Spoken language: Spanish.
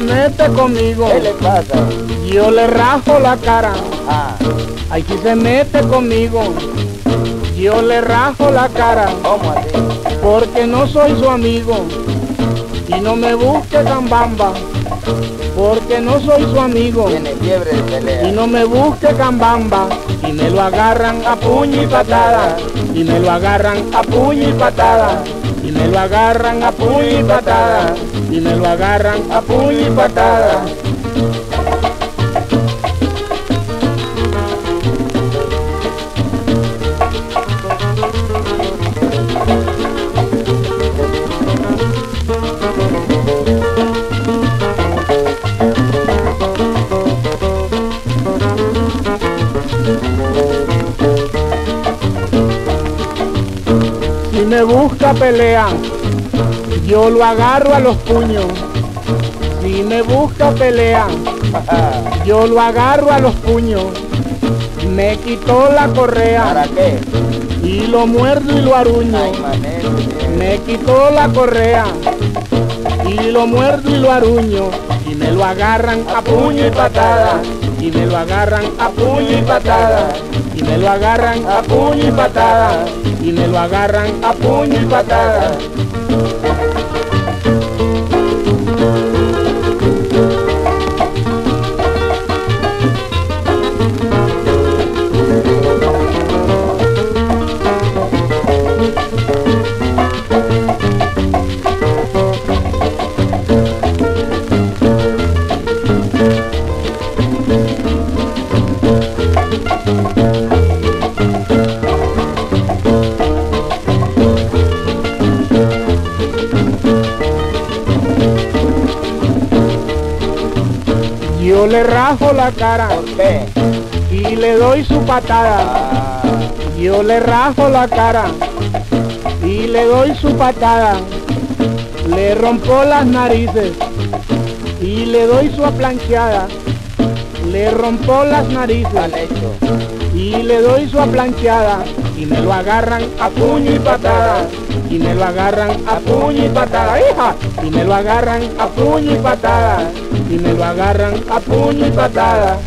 mete conmigo, ¿Qué le pasa? yo le rajo la cara. Ah, si se mete conmigo, yo le rajo la cara, ¿cómo así? porque no soy su amigo. Y no me busque cambamba, porque no soy su amigo. Tiene fiebre de Y pelea. no me busque cambamba, y me lo agarran a puño y patada. Y me lo agarran a puño y patada. Y me lo agarran a puño y patada. Y me lo agarran a puño y patada. Si me busca pelea, yo lo agarro a los puños. Si me busca pelea, yo lo agarro a los puños. Me quitó la correa ¿Para qué? y lo muerdo y lo aruño. Ay, manero, bien. Me quitó la correa y lo muerdo y lo aruño y me lo agarran a puño y patada y me lo agarran a puño y patada y me lo agarran a puño y patada y me lo agarran a puño y patada. Yo le rajo la cara y le doy su patada. Yo le rajo la cara y le doy su patada. Le rompo las narices y le doy su aplanchada. Le rompo las narices y le doy su aplanchada. Y me lo agarran a puño y patada. Y me lo agarran a puño y patada, hija. Y me lo agarran a puño y patada. Y me lo agarran a puño y patada.